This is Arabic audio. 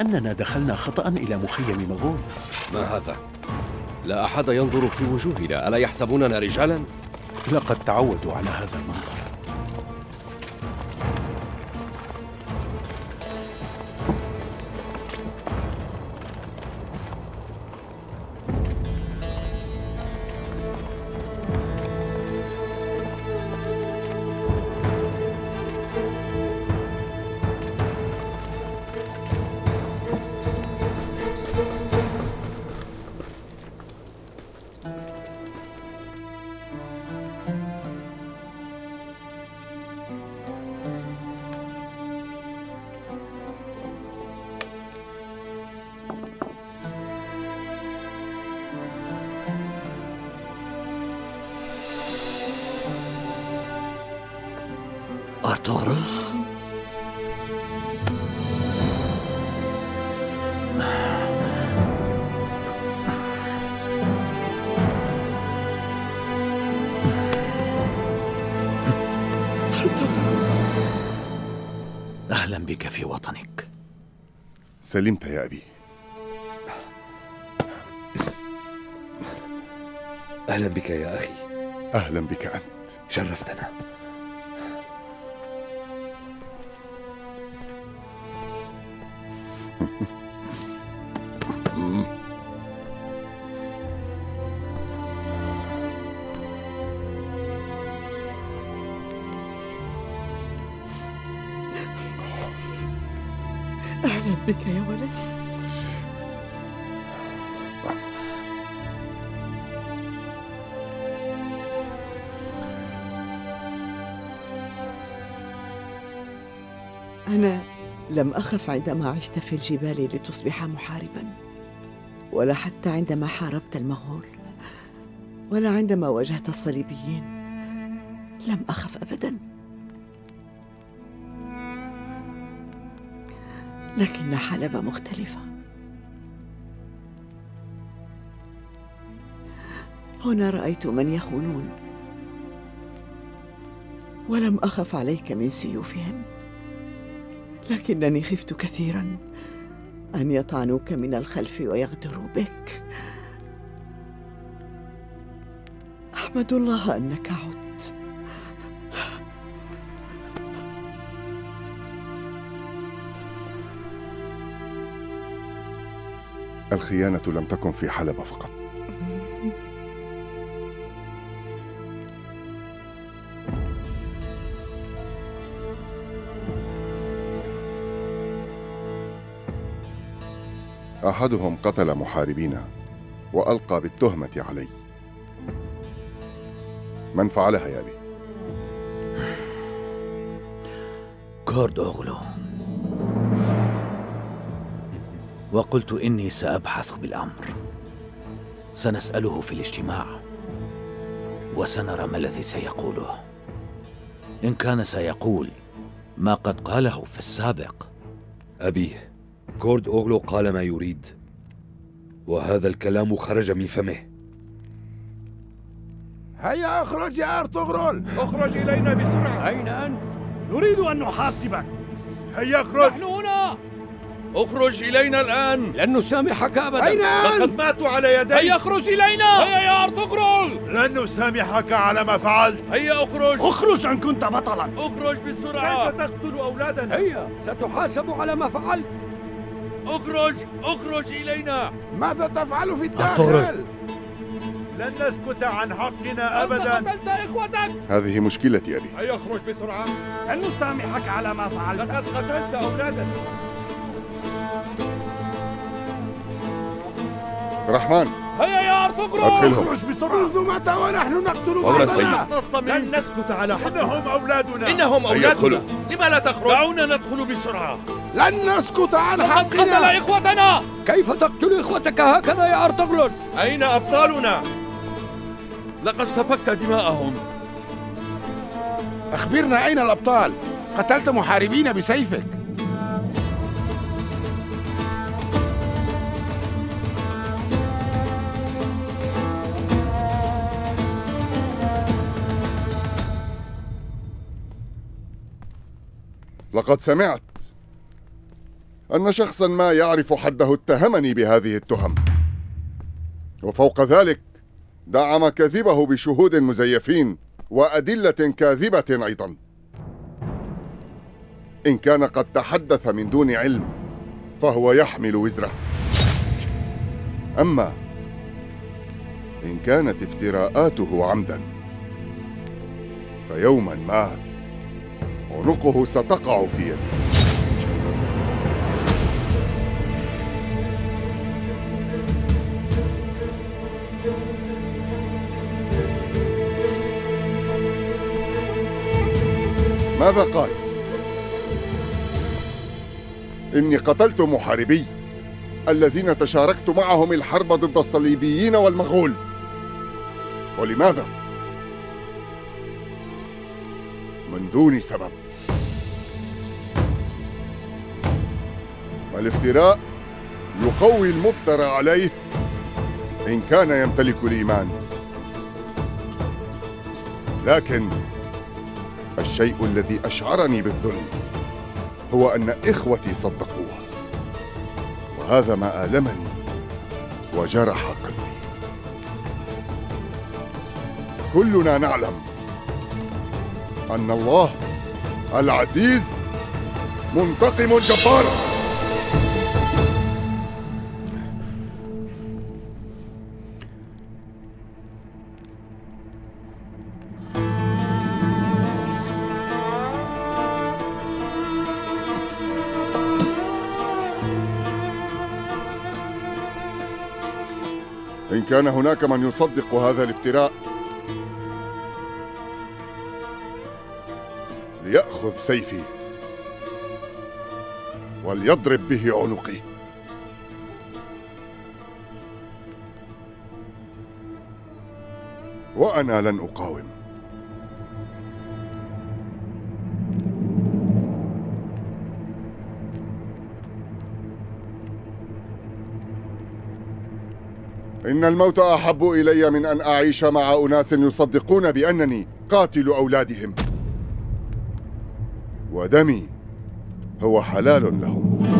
كأننا دخلنا خطأ إلى مخيم مغول ما هذا؟ لا أحد ينظر في وجوهنا ألا يحسبوننا رجالا؟ لقد تعودوا على هذا المنظر أرطغرل أهلا بك في وطنك. سلمت يا أبي. أهلا بك يا أخي. أهلا بك أنت. شرفتنا. أهلا بك يا ولدي. أنا لم أخف عندما عشت في الجبال لتصبح محاربا ولا حتى عندما حاربت المغول ولا عندما واجهت الصليبيين لم أخف أبدا. لكن حلب مختلفة. هنا رأيت من يخونون. ولم أخف عليك من سيوفهم. لكنني خفت كثيرا. أن يطعنوك من الخلف ويغدروا بك. أحمد الله أنك عدت. الخيانة لم تكن في حلب فقط. أحدهم قتل محاربينا وألقى بالتهمة علي. من فعلها يا أبي؟ كورد أوغلو. وقلت إني سأبحث بالأمر. سنسأله في الاجتماع. وسنرى ما الذي سيقوله. إن كان سيقول ما قد قاله في السابق أبيه كورد أوغلو قال ما يريد وهذا الكلام خرج من فمه. هيا أخرج يا أرطغرل. أخرج إلينا بسرعة. أين أنت؟ نريد أن نحاسبك. هيا أخرج. نحن هنا. أخرج إلينا الآن. لن نسامحك أبدا. أين أنت؟ لقد ماتوا على يديك. هيا أخرج إلينا. هيا يا أرطغرل. لن نسامحك على ما فعلت. هيا أخرج. أخرج إن كنت بطلا. أخرج بسرعة. كيف تقتل أولادنا؟ هيا. ستحاسب على ما فعلت. اخرج اخرج إلينا. ماذا تفعل في. الداخل؟ لن نسكت عن حقنا أبدا. قتلت إخوتك. هذه مشكلتي أبي. هيا اخرج بسرعة؟ لن نسامحك على ما فعلت. لقد قتلت أولادنا رحمن. هيا يا أرطغرل أدخلهم. اخرج بسرعة. منذ متى ونحن نقتل فورا سيد. بعضنا؟ لن نسكت على حقنا. إنهم أولادنا. إنهم هيا أدخلوا. لما لا تخرج؟ دعونا ندخل بسرعة. لن نسكت عن لقد قتل حقنا إخوتنا. كيف تقتل إخوتك هكذا يا أرطغرل؟ أين أبطالنا؟ لقد سفكت دماءهم. أخبرنا أين الأبطال؟ قتلت محاربين بسيفك. لقد سمعت. أن شخصا ما يعرف حده اتهمني بهذه التهم. وفوق ذلك دعم كذبه بشهود مزيفين وأدلة كاذبة أيضا. إن كان قد تحدث من دون علم فهو يحمل وزره. أما إن كانت افتراءاته عمدا فيوما ما عنقه ستقع في يدي ماذا قال؟ إني قتلت محاربي الذين تشاركت معهم الحرب ضد الصليبيين والمغول ولماذا؟ من دون سبب الافتراء يقوي المفترى عليه إن كان يمتلك الإيمان لكن الشيء الذي أشعرني بالذل هو أن إخوتي صدقوه وهذا ما آلمني وجرح قلبي. كلنا نعلم أن الله العزيز منتقم جبار إن كان هناك من يصدق هذا الافتراء. ليأخذ سيفي. وليضرب به عنقي. وأنا لن أقاوم. إن الموت أحب إلي من أن أعيش مع أناس يصدقون بأنني قاتل أولادهم. ودمي هو حلال لهم.